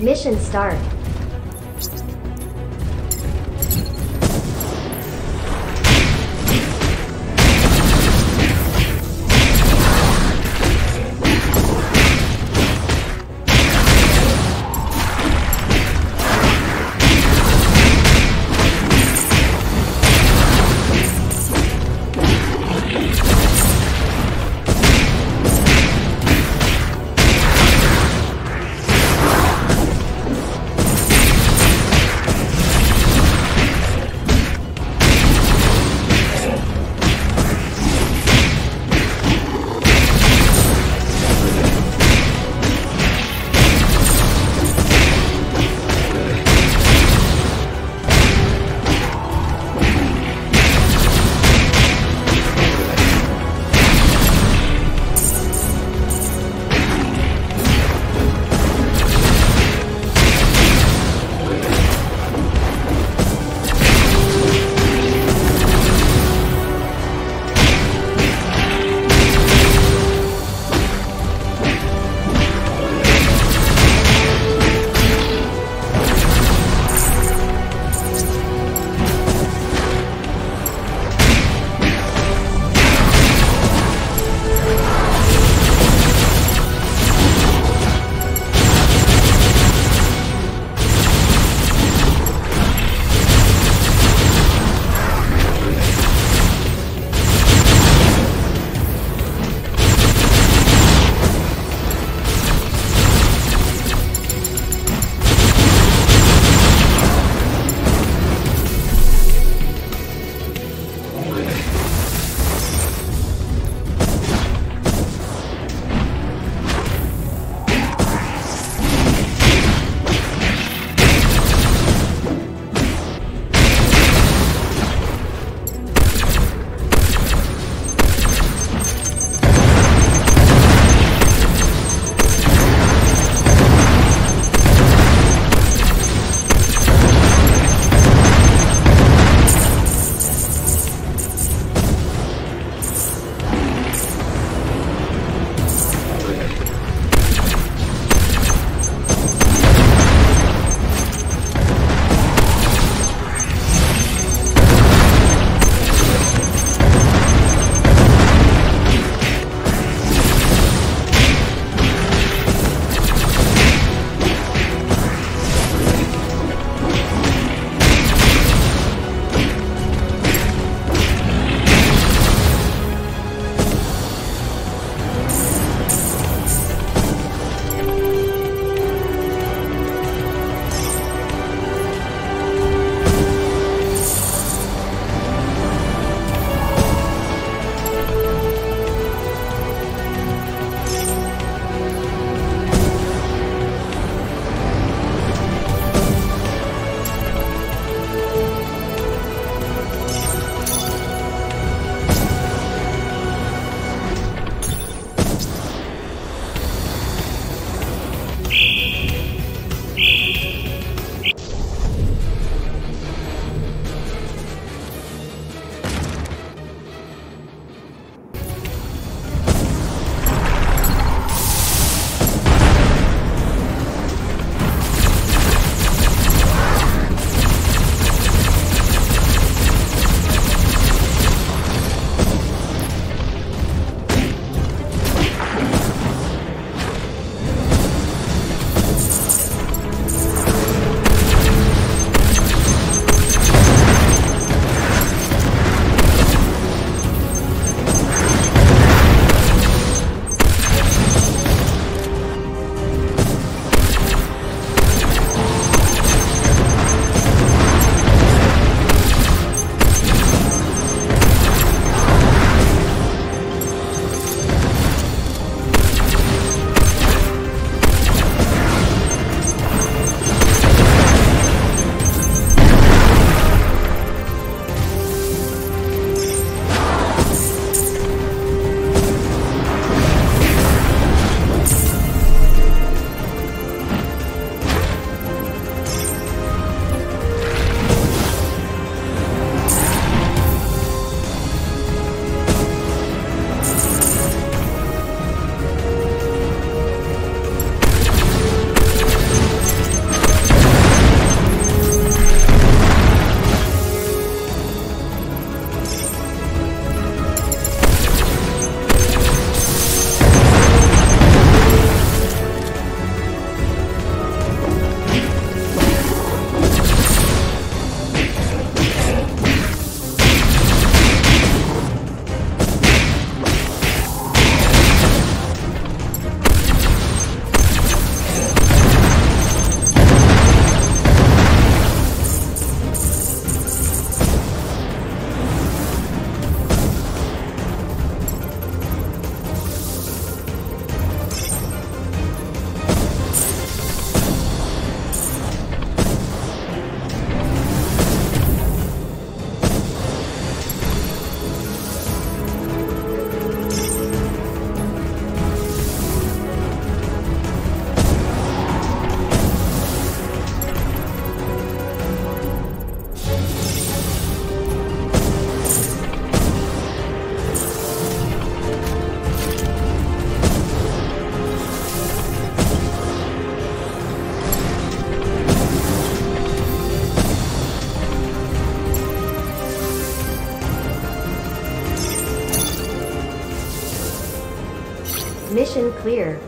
Mission start. Mission clear.